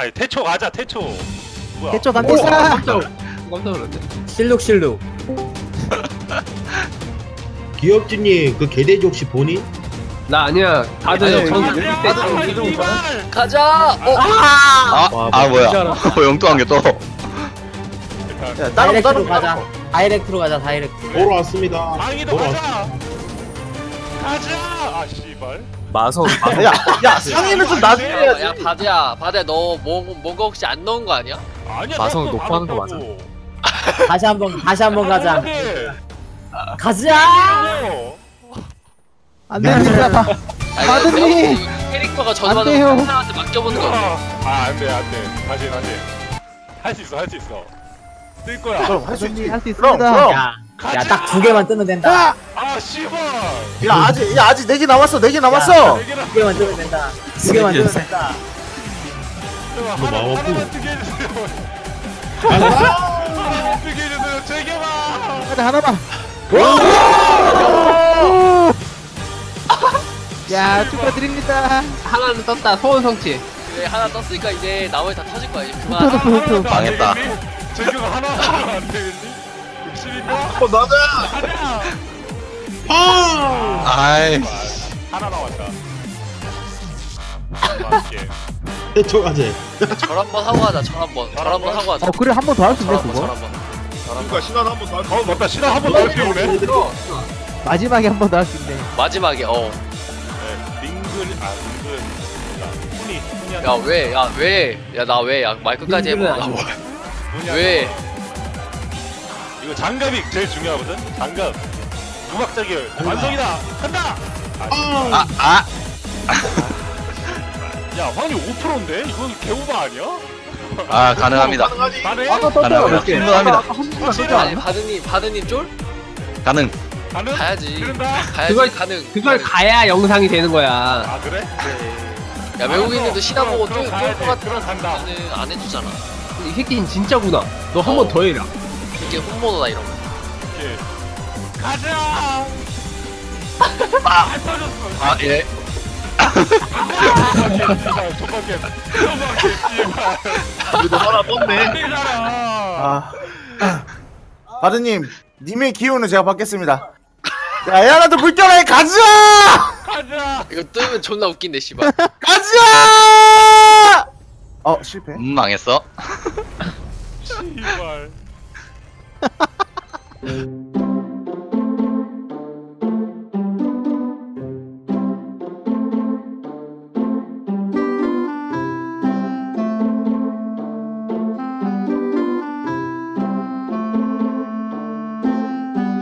아니 태초 가자 태초. 뭐야? 개쪽 오, 갑니다. 깜짝 깜짝 놀랐네. 실룩 실룩 기업주님 그 개돼지 혹시 본인? 나 아니야. 다들 아니, 전 아니, 이발! 가자. 어. 아, 와, 아 뭐야? 왜 엉뚱한 게? 야, 따로 다이렉트로 따로 가자 다이렉트로 가자 다이렉트 보러 왔습니다. 방이도 보러 가자. 가자. 아 씨발. 마성. 야, 야, 상의는 좀 나중에 야, 해야지. 야 바드야, 바드야 너뭐 뭐가 혹시 안 넣은 거 아니야? 아니야. 마성을 나 그거 녹화하는 거 받았다고. 다시 한번 다시 한번 가자 해. 가자 이거. 안. 아, 바드님! 내가 이 캐릭터가 안 돼요. 사람한테 맡겨보는 거. 아 안 돼 안 돼. 다시 다시. 할 수 있어 할 수 있어. 뜰 거야. 그럼 할 수 있지. 할수 있습니다. 야야딱 두 개만 뜨면 된다 아 씨발. 야, 아직 야, 아직 네 개 남았어. 네 개 남았어. 네 개나. 두 개만 뜨면 된다 두 개만 뜨면 된다 뭐 하나 나왔고. 하나만 뜨게 해주세요. 하나만 뜨게 해주세요. 제 개만. 하나만. 야, 축하드립니다. 하나는 떴다. 소원 성취. 그래 하나 떴으니까 이제 나머지 다 터질 거야. 이제 그만. 하나 망했다. 제교가 하나 하나 안 되겠니? 욕심인가? 어, 나다. 하나. 아이, 하나 나왔다. 맞게. 태초 가재. 절 한번 하고 가자. 절 한번. 절 한번 하고 가자. 어, 그래 한 번 더 할 수 절 있네, 한번. 절 그거. 한번. 그러니까 신한 한번 더. 어 맞다 신화 한번 더 이렇게 오네. 마지막에 한 번 더 할 수 있네. 마지막에 어. 네, 아 링근. 훈이 훈이 야 왜? 야 왜? 야 나 왜? 야 마이크까지 해봐. 나 뭐. 왜? 이거 장갑이 제일 중요하거든. 장갑. 무각자결 완성이다. 간다. 아, 아, 아, 야 확률 5%인데 이건 개오바 아니야? 아 가능합니다. 가능? 가능합니다. 충분합니다. 확실히 아니 바드님 바드님 쫄? 가능. 가능? 가야지. 가야지. 그걸- 가능. 그걸 가야 영상이 되는 거야. 아 그래? 야 외국인들도 시나 보고 쫄것 가야지. 그럼 같으면 간다. 안 해주잖아. 이 새끼는 진짜구나. 너한 어. 번더 해라. 이게 혼모노다 이런 거. 오케이. 가자. 아 터졌어. 아 예. 씨발 존박해. 존박해 씨발. 그래도 하나 떴네. 아니잖아. 아. 바드님, 님의 기운을 제가 받겠습니다. 야, 야나도 물결에 가자! 가자. 이거 뜨면 존나 웃긴데 씨발. 가자! 어, 실패. 음 망했어. 씨발.